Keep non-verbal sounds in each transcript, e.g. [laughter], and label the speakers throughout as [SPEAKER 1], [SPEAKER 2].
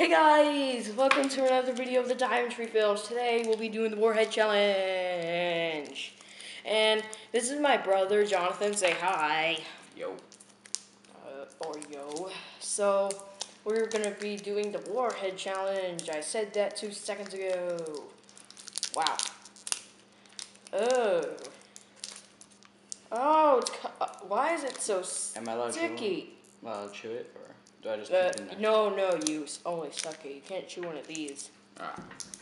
[SPEAKER 1] Hey guys, welcome to another video of the Diamond Tree Films. Today we'll be doing the Warhead Challenge. And this is my brother, Jonathan. Say hi.
[SPEAKER 2] Yo.
[SPEAKER 1] Uh, or yo. So, we're gonna be doing the Warhead Challenge. I said that two seconds ago. Wow. Oh. Oh, uh, why is it so
[SPEAKER 2] Am I
[SPEAKER 1] sticky?
[SPEAKER 2] To? Am I allowed chew it, or do I just
[SPEAKER 1] Uh,
[SPEAKER 2] keep it in there?
[SPEAKER 1] no, no, you s- only suck it. You can't chew one of these.
[SPEAKER 2] Ah.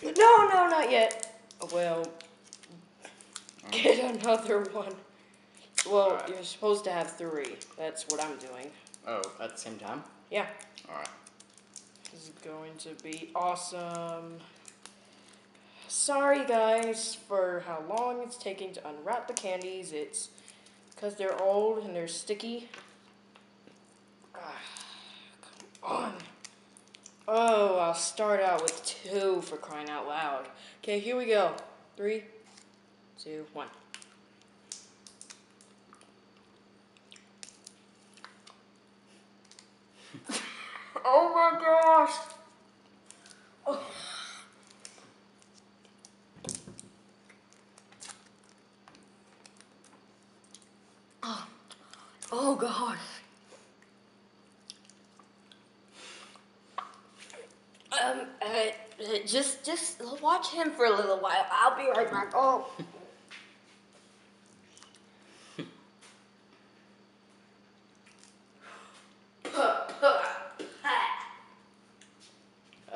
[SPEAKER 1] No, no, not yet. Well, get another one. Well,
[SPEAKER 2] Alright.
[SPEAKER 1] you're supposed to have three. That's what I'm doing.
[SPEAKER 2] Oh, at the same time.
[SPEAKER 1] Yeah,
[SPEAKER 2] All right.
[SPEAKER 1] this is going to be awesome. Sorry, guys, for how long it's taking to unwrap the candies. It's because they're old and they're sticky. Ah, come on. Oh, I'll start out with two for crying out loud. Okay, here we go. Three, two, one. [laughs] oh my gosh! Oh. Oh, oh gosh. Um, uh, uh, just, just watch him for a little while. I'll be right back. Oh.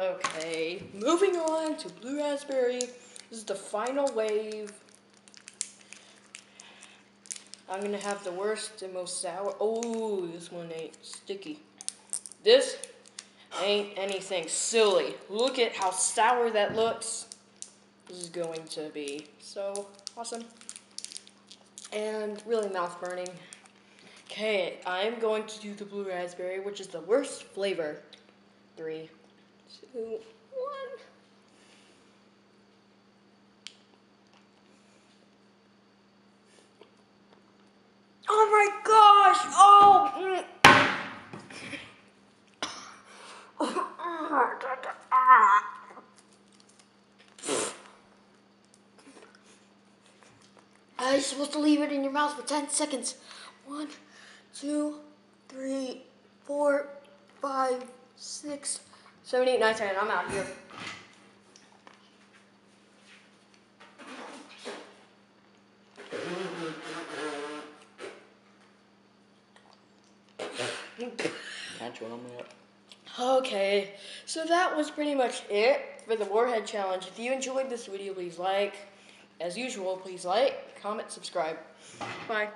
[SPEAKER 1] okay, moving on to blue raspberry. This is the final wave. I'm gonna have the worst and most sour. Oh, this one ain't sticky. This ain't anything silly. Look at how sour that looks. This is going to be so awesome. And really mouth burning. Okay, I'm going to do the blue raspberry, which is the worst flavor. Three, two, one. Oh my gosh! Oh! Uh, you're supposed to leave it in your mouth for 10 seconds. One, two, three, four, five, six, seven, eight, nine, ten. I'm out here.
[SPEAKER 2] Can't chew it on me yet.
[SPEAKER 1] Okay, so that was pretty much it for the Warhead Challenge. If you enjoyed this video, please like. As usual, please like, comment, subscribe. Bye.